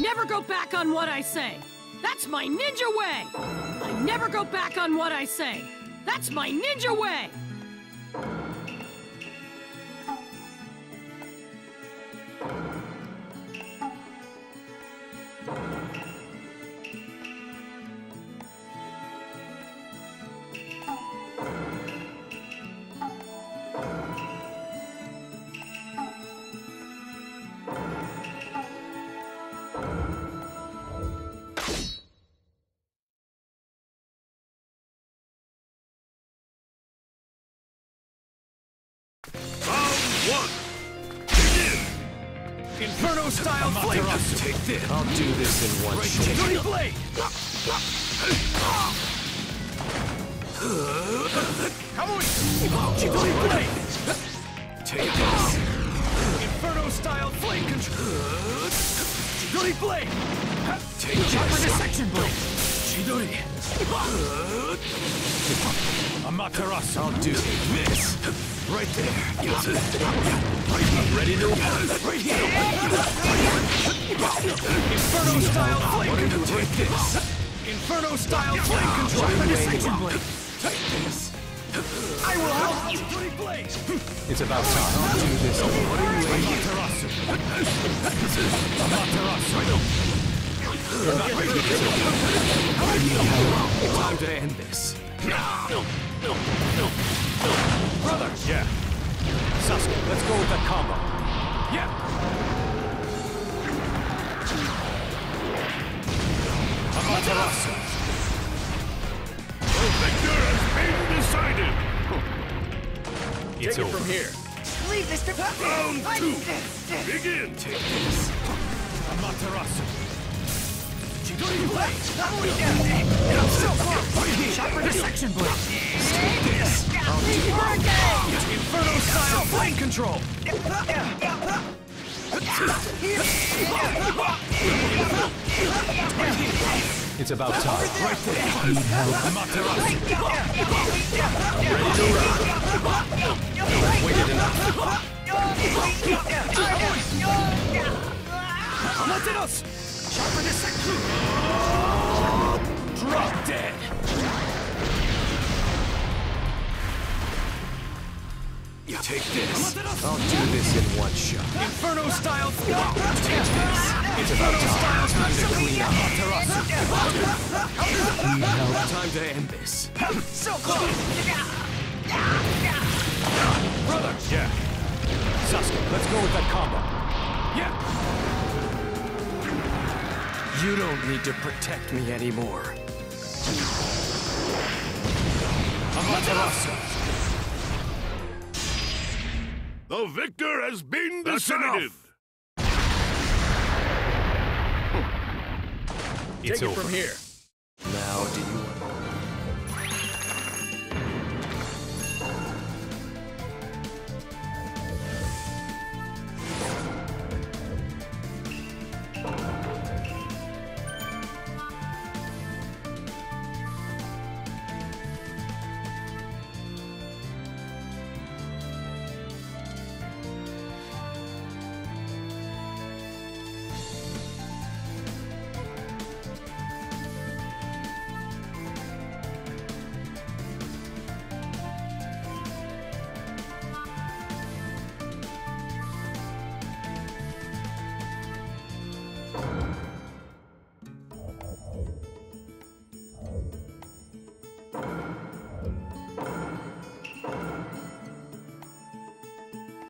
never go back on what I say. That's my ninja way. I never go back on what I say. That's my ninja way. One. Begin. Inferno style flame. Take this. I'll do this in one shot. Chidori blade. Come on. Chidori blade. Take this. Inferno style flame control. Chidori blade. Take Chopper this. dissection blade. Chidori. Amaterasu. I'll do This. Right there. I'm ready to Right here. Inferno style flame control. Take this. Inferno style flame control. Chopper dissection blade. Take this. I will help you. It's about time. I'll do this. Amaterasu. Amaterasu. Time to end this. No, no, no, no, brother. Yeah. Sasuke, let's go with that combo. Yeah. Amaterasu. The victor has been decided. It's over. from here. Leave this to Round two. Begin. Take this. Amaterasu. Chidori blade. So close! Chopper dissection blade! Inferno style flame control. It's about time. Right there. Need help. Amaterasu. Waited enough. Amaterasu. Drop dead. Take this. I'll do this in one shot. Inferno style. Take this. It's about time. Time to clean up. Amaterasu. Time to end this. So close! Brother. Yeah. Sasuke, let's go with that combo. Yeah. You don't need to protect me anymore. Amaterasu. The victor has been That's decided. enough. It's Take it over. from here.